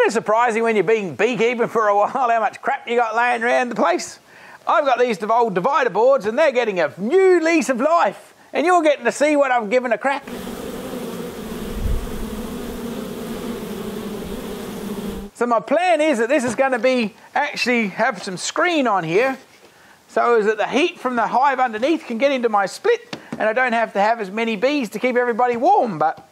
Isn't it surprising when you've been beekeeping for a while how much crap you got laying around the place? I've got these old divider boards and they're getting a new lease of life. And you're getting to see what I'm giving a crack. So my plan is that this is going to be actually have some screen on here so is that the heat from the hive underneath can get into my split and I don't have to have as many bees to keep everybody warm. But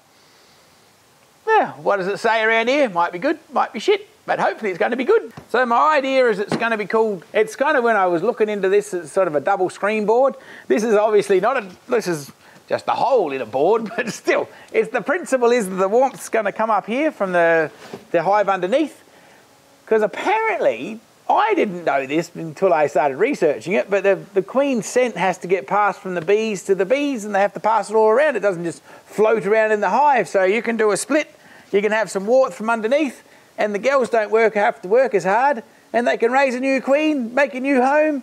yeah, what does it say around here? Might be good, might be shit, but hopefully it's going to be good. So my idea is it's going to be called, it's kind of when I was looking into this it's sort of a double screen board. This is obviously not a, this is just a hole in a board, but still, it's the principle is that the warmth's going to come up here from the, the hive underneath. Because apparently I didn't know this until I started researching it, but the, the queen scent has to get passed from the bees to the bees and they have to pass it all around. It doesn't just float around in the hive. So you can do a split, you can have some warmth from underneath, and the girls don't work have to work as hard, and they can raise a new queen, make a new home.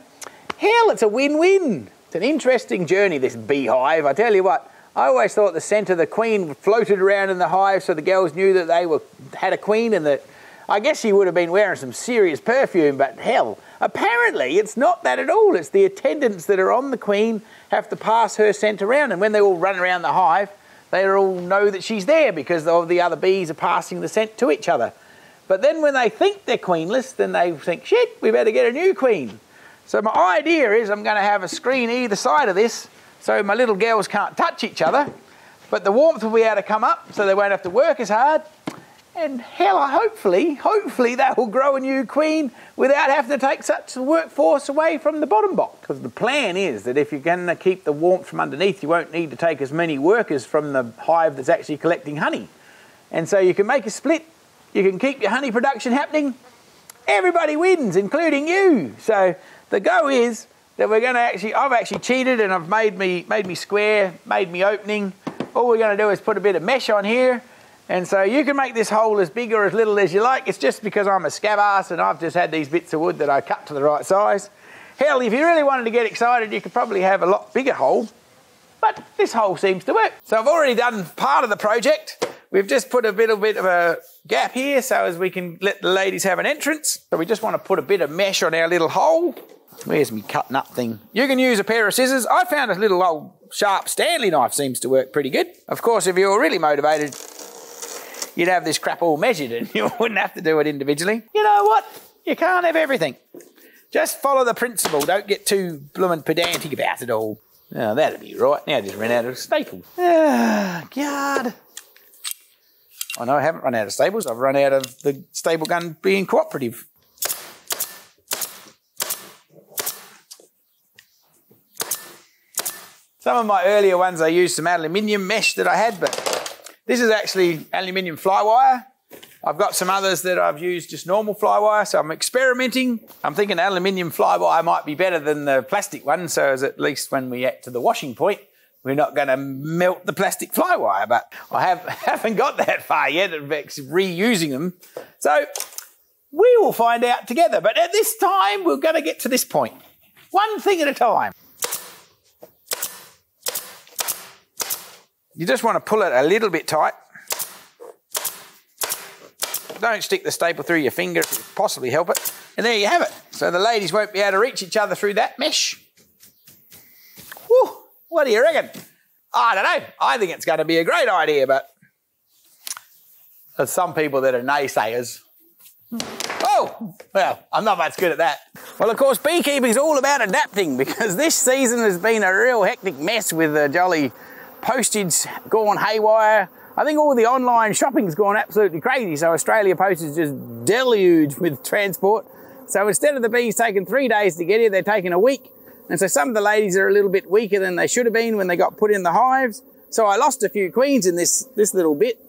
Hell, it's a win-win. It's an interesting journey, this beehive. I tell you what, I always thought the scent of the queen floated around in the hive so the girls knew that they were had a queen and that I guess she would have been wearing some serious perfume, but hell, apparently it's not that at all. It's the attendants that are on the queen have to pass her scent around, and when they all run around the hive, they all know that she's there because all the other bees are passing the scent to each other. But then when they think they're queenless, then they think, shit, we better get a new queen. So my idea is I'm going to have a screen either side of this so my little girls can't touch each other, but the warmth will be able to come up so they won't have to work as hard and hell, hopefully, hopefully that will grow a new queen without having to take such a workforce away from the bottom box. Because the plan is that if you're going to keep the warmth from underneath, you won't need to take as many workers from the hive that's actually collecting honey. And so you can make a split, you can keep your honey production happening. Everybody wins, including you. So the go is that we're going to actually, I've actually cheated and I've made me, made me square, made me opening. All we're going to do is put a bit of mesh on here and so you can make this hole as big or as little as you like. It's just because I'm a scab ass and I've just had these bits of wood that I cut to the right size. Hell, if you really wanted to get excited, you could probably have a lot bigger hole. But this hole seems to work. So I've already done part of the project. We've just put a little bit of a gap here so as we can let the ladies have an entrance. So we just want to put a bit of mesh on our little hole. Where's me cutting up thing? You can use a pair of scissors. I found a little old sharp Stanley knife seems to work pretty good. Of course, if you're really motivated, you'd have this crap all measured and you wouldn't have to do it individually. You know what? You can't have everything. Just follow the principle. Don't get too bloomin' pedantic about it all. Oh, that'll be right. Now I just ran out of staples. Ah, God. I know I haven't run out of staples. I've run out of the staple gun being cooperative. Some of my earlier ones I used some aluminium mesh that I had, but this is actually aluminium flywire. I've got some others that I've used just normal flywire, so I'm experimenting. I'm thinking aluminium flywire might be better than the plastic one, so as at least when we get to the washing point, we're not going to melt the plastic flywire. But I have, haven't got that far yet of reusing them. So we will find out together. But at this time, we're going to get to this point. One thing at a time. You just want to pull it a little bit tight. Don't stick the staple through your finger if you possibly help it. And there you have it. So the ladies won't be able to reach each other through that mesh. Whew, what do you reckon? I don't know. I think it's going to be a great idea, but there's some people that are naysayers. Oh, well, I'm not much good at that. Well, of course, beekeeping is all about adapting because this season has been a real hectic mess with the jolly postage gone haywire. I think all the online shopping's gone absolutely crazy. So Australia Post is just deluged with transport. So instead of the bees taking three days to get here, they're taking a week. And so some of the ladies are a little bit weaker than they should have been when they got put in the hives. So I lost a few queens in this, this little bit.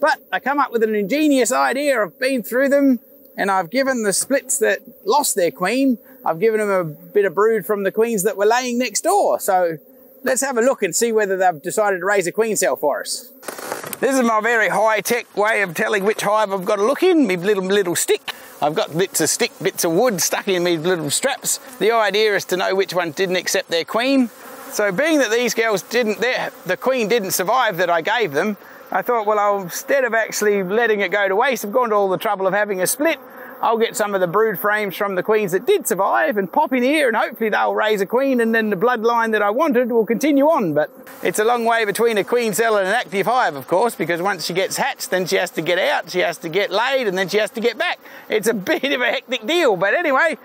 But I come up with an ingenious idea. I've been through them and I've given the splits that lost their queen, I've given them a bit of brood from the queens that were laying next door. So Let's have a look and see whether they've decided to raise a queen cell for us. This is my very high-tech way of telling which hive I've got to look in, my little, little stick. I've got bits of stick, bits of wood stuck in these little straps. The idea is to know which one didn't accept their queen. So being that these girls didn't, the queen didn't survive that I gave them, I thought, well, I'll, instead of actually letting it go to waste, I've gone to all the trouble of having a split. I'll get some of the brood frames from the queens that did survive and pop in here and hopefully they'll raise a queen and then the bloodline that I wanted will continue on. But it's a long way between a queen cell and an active hive, of course, because once she gets hatched, then she has to get out, she has to get laid, and then she has to get back. It's a bit of a hectic deal. But anyway,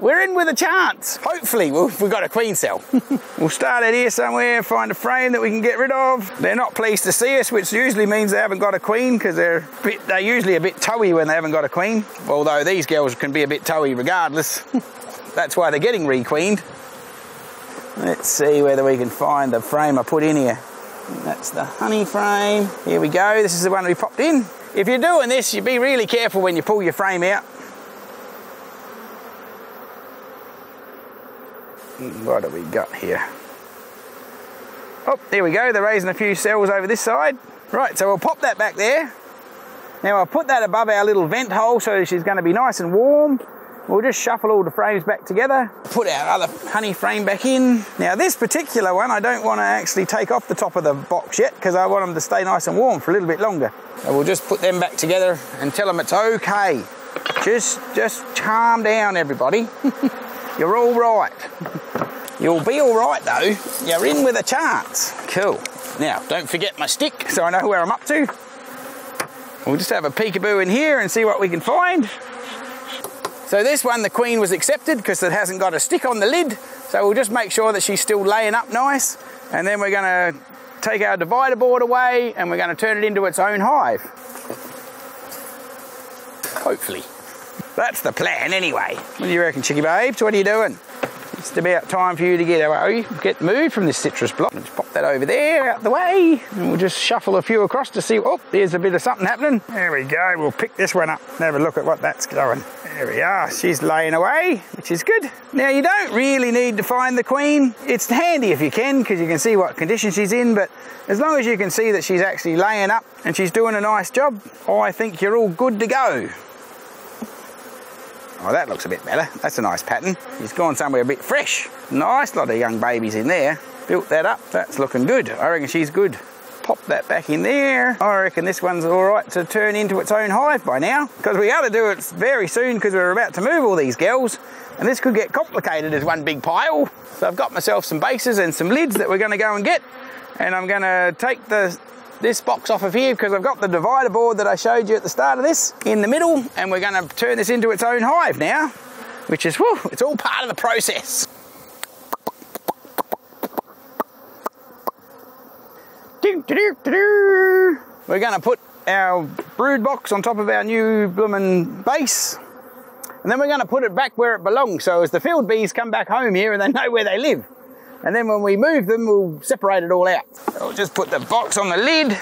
we're in with a chance. Hopefully, we've, we've got a queen cell. we'll start it here somewhere, find a frame that we can get rid of. They're not pleased to see us, which usually means they haven't got a queen because they're, they're usually a bit toey when they haven't got a queen. Although these girls can be a bit toey regardless. That's why they're getting requeened. Let's see whether we can find the frame I put in here. That's the honey frame. Here we go. This is the one we popped in. If you're doing this, you be really careful when you pull your frame out what have we got here? Oh, there we go. They're raising a few cells over this side. Right, so we'll pop that back there. Now I'll put that above our little vent hole so she's going to be nice and warm. We'll just shuffle all the frames back together, put our other honey frame back in. Now this particular one, I don't want to actually take off the top of the box yet because I want them to stay nice and warm for a little bit longer. So we'll just put them back together and tell them it's okay. Just, just calm down everybody. You're all right. You'll be all right though. You're in with a chance. Cool. Now, don't forget my stick so I know where I'm up to. We'll just have a peekaboo in here and see what we can find. So this one, the queen was accepted because it hasn't got a stick on the lid. So we'll just make sure that she's still laying up nice. And then we're gonna take our divider board away and we're gonna turn it into its own hive. Hopefully. That's the plan anyway. What do you reckon, Chicky Babes? What are you doing? It's about time for you to get away, get moved from this citrus block. Let's pop that over there, out the way. And we'll just shuffle a few across to see, oh, there's a bit of something happening. There we go, we'll pick this one up and have a look at what that's going. There we are, she's laying away, which is good. Now you don't really need to find the queen. It's handy if you can, because you can see what condition she's in, but as long as you can see that she's actually laying up and she's doing a nice job, I think you're all good to go. Oh, that looks a bit better. That's a nice pattern. He's gone somewhere a bit fresh. Nice lot of young babies in there. Built that up. That's looking good. I reckon she's good. Pop that back in there. I reckon this one's all right to turn into its own hive by now. Because we got to do it very soon because we're about to move all these girls. And this could get complicated as one big pile. So I've got myself some bases and some lids that we're going to go and get. And I'm going to take the this box off of here because I've got the divider board that I showed you at the start of this in the middle and we're going to turn this into its own hive now, which is, whew, it's all part of the process. We're going to put our brood box on top of our new bloomin' base and then we're going to put it back where it belongs so as the field bees come back home here and they know where they live. And then when we move them, we'll separate it all out. I'll just put the box on the lid.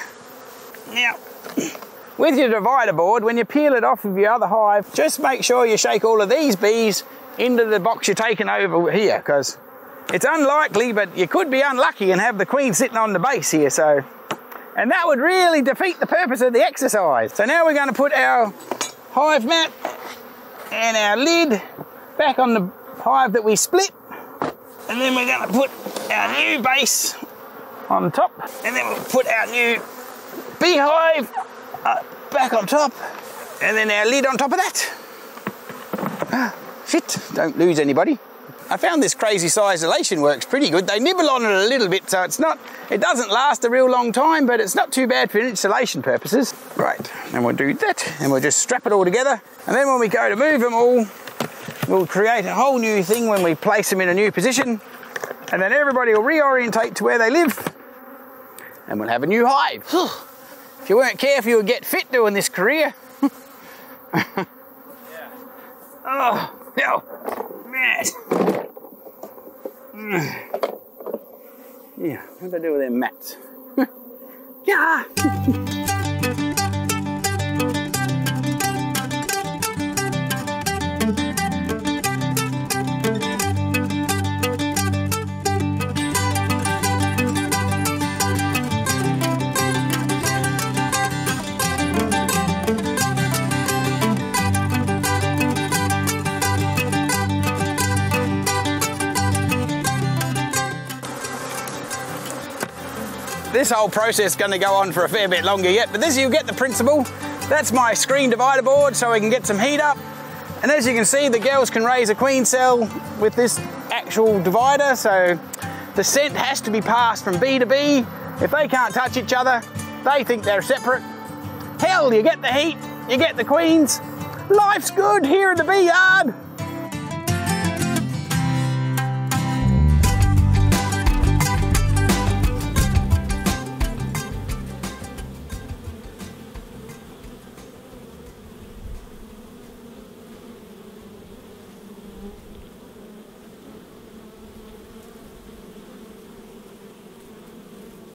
Now, with your divider board, when you peel it off of your other hive, just make sure you shake all of these bees into the box you're taking over here, because it's unlikely, but you could be unlucky and have the queen sitting on the base here, so. And that would really defeat the purpose of the exercise. So now we're gonna put our hive mat and our lid back on the hive that we split and then we're to put our new base on top. And then we'll put our new beehive uh, back on top. And then our lid on top of that. Ah, shit, don't lose anybody. I found this crazy isolation works pretty good. They nibble on it a little bit, so it's not, it doesn't last a real long time, but it's not too bad for insulation purposes. Right, and we'll do that, and we'll just strap it all together. And then when we go to move them all, We'll create a whole new thing when we place them in a new position and then everybody will reorientate to where they live and we'll have a new hive. if you weren't careful, you'll get fit doing this career. yeah. Oh, no, man. yeah, what do they do with their mats? yeah. this whole process is going to go on for a fair bit longer yet, but this you get the principle. That's my screen divider board so we can get some heat up. And as you can see, the girls can raise a queen cell with this actual divider, so the scent has to be passed from bee to bee. If they can't touch each other, they think they're separate. Hell, you get the heat, you get the queens. Life's good here in the bee yard.